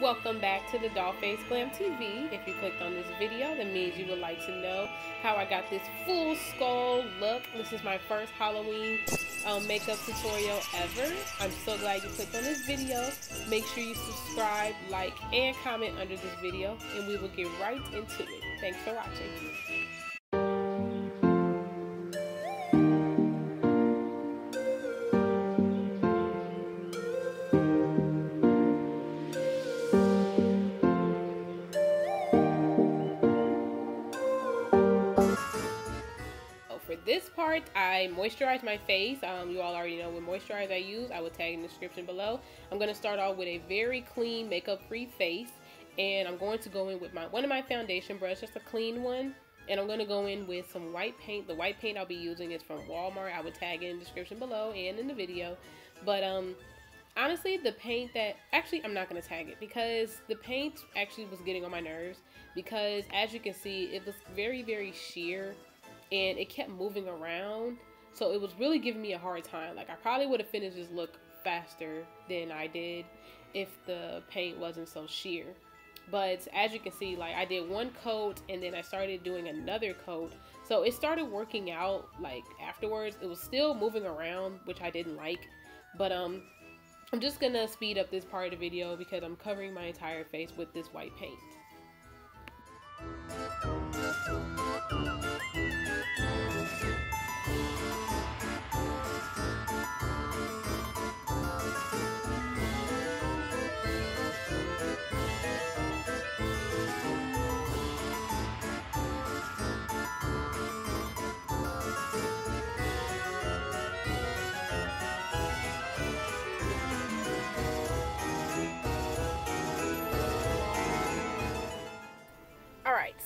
Welcome back to the Dollface Glam TV. If you clicked on this video, that means you would like to know how I got this full skull look. This is my first Halloween um, makeup tutorial ever. I'm so glad you clicked on this video. Make sure you subscribe, like, and comment under this video, and we will get right into it. Thanks for watching. Part, I moisturize my face. Um, you all already know what moisturizer I use. I will tag in the description below. I'm going to start off with a very clean, makeup-free face. And I'm going to go in with my one of my foundation brush, just a clean one. And I'm going to go in with some white paint. The white paint I'll be using is from Walmart. I will tag it in the description below and in the video. But um, honestly, the paint that... Actually, I'm not going to tag it because the paint actually was getting on my nerves. Because as you can see, it was very, very sheer and it kept moving around. So it was really giving me a hard time. Like I probably would have finished this look faster than I did if the paint wasn't so sheer. But as you can see, like I did one coat and then I started doing another coat. So it started working out like afterwards. It was still moving around, which I didn't like. But um I'm just gonna speed up this part of the video because I'm covering my entire face with this white paint.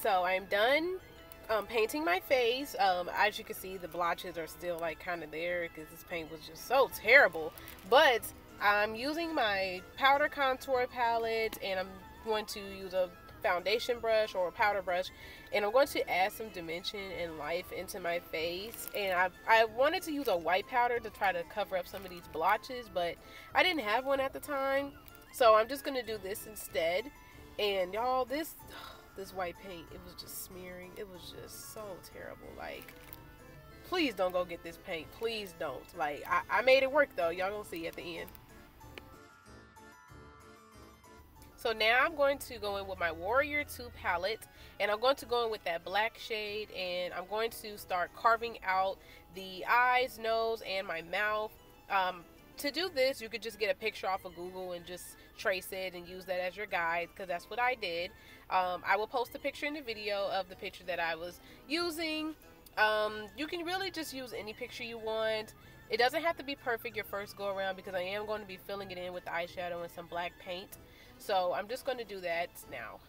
So I'm done um, painting my face. Um, as you can see, the blotches are still like kind of there because this paint was just so terrible. But I'm using my powder contour palette and I'm going to use a foundation brush or a powder brush and I'm going to add some dimension and life into my face and I, I wanted to use a white powder to try to cover up some of these blotches but I didn't have one at the time so I'm just going to do this instead and y'all this this white paint it was just smearing. It was just so terrible. Like please don't go get this paint. Please don't. Like I, I made it work though. Y'all gonna see at the end. So now I'm going to go in with my Warrior 2 palette and I'm going to go in with that black shade and I'm going to start carving out the eyes, nose, and my mouth. Um, to do this, you could just get a picture off of Google and just trace it and use that as your guide because that's what I did. Um, I will post a picture in the video of the picture that I was using. Um, you can really just use any picture you want. It doesn't have to be perfect your first go around because I am going to be filling it in with eyeshadow and some black paint. So I'm just going to do that now.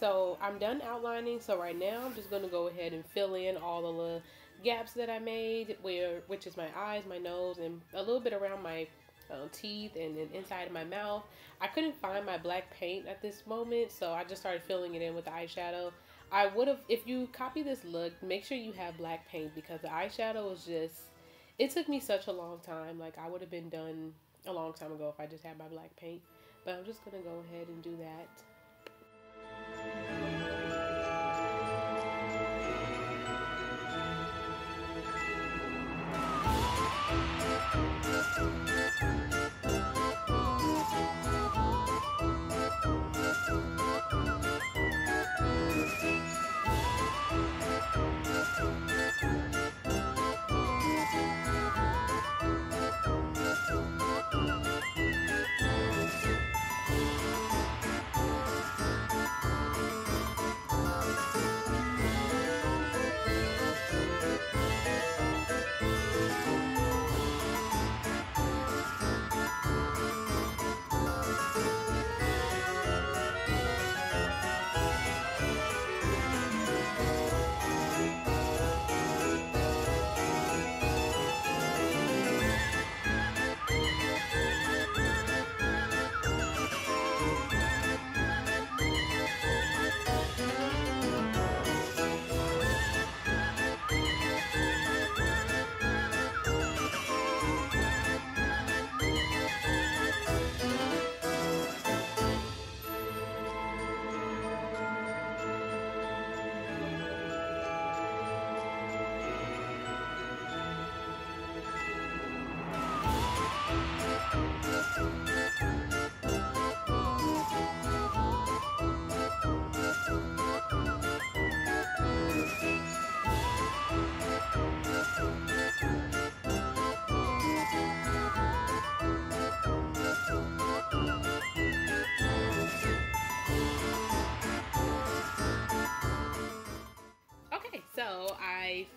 So I'm done outlining. So right now I'm just going to go ahead and fill in all the little gaps that I made, where which is my eyes, my nose, and a little bit around my uh, teeth and then inside of my mouth. I couldn't find my black paint at this moment, so I just started filling it in with the eyeshadow. I would have, if you copy this look, make sure you have black paint because the eyeshadow is just, it took me such a long time. Like I would have been done a long time ago if I just had my black paint. But I'm just going to go ahead and do that.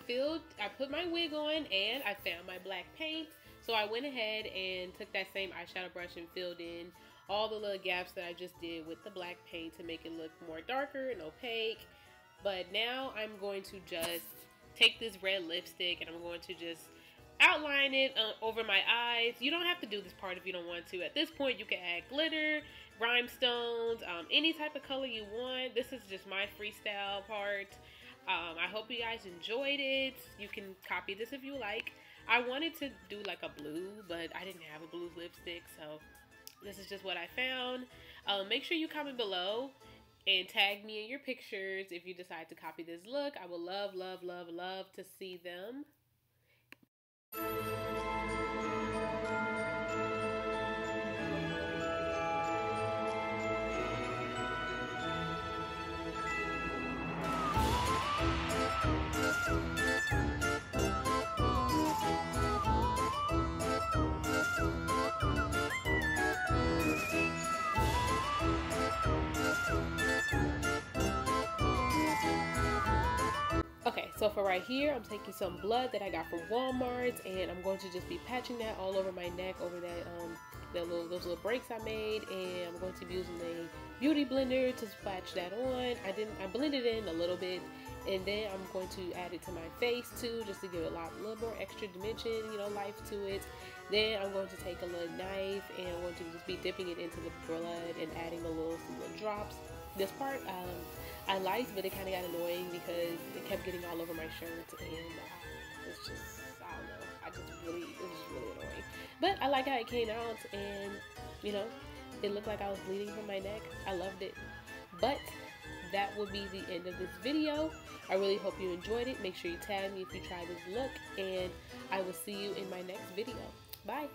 Filled, I put my wig on and I found my black paint. So I went ahead and took that same eyeshadow brush and filled in all the little gaps that I just did with the black paint to make it look more darker and opaque. But now I'm going to just take this red lipstick and I'm going to just outline it uh, over my eyes. You don't have to do this part if you don't want to. At this point, you can add glitter, rhinestones, um, any type of color you want. This is just my freestyle part. Um, I hope you guys enjoyed it. You can copy this if you like. I wanted to do like a blue, but I didn't have a blue lipstick, so this is just what I found. Um, make sure you comment below and tag me in your pictures if you decide to copy this look. I would love, love, love, love to see them. So for right here, I'm taking some blood that I got from Walmart, and I'm going to just be patching that all over my neck, over that um, little those little breaks I made, and I'm going to be using a beauty blender to splash that on. I didn't, I blended in a little bit, and then I'm going to add it to my face too, just to give it a lot, a little more extra dimension, you know, life to it. Then I'm going to take a little knife and I'm going to just be dipping it into the blood and adding a little some little drops. This part, um, I liked, but it kind of got annoying because it kept getting all over my shirt, and uh, it's just I don't know. I just really it was really annoying. But I like how it came out, and you know, it looked like I was bleeding from my neck. I loved it. But that will be the end of this video. I really hope you enjoyed it. Make sure you tag me if you try this look, and I will see you in my next video. Bye.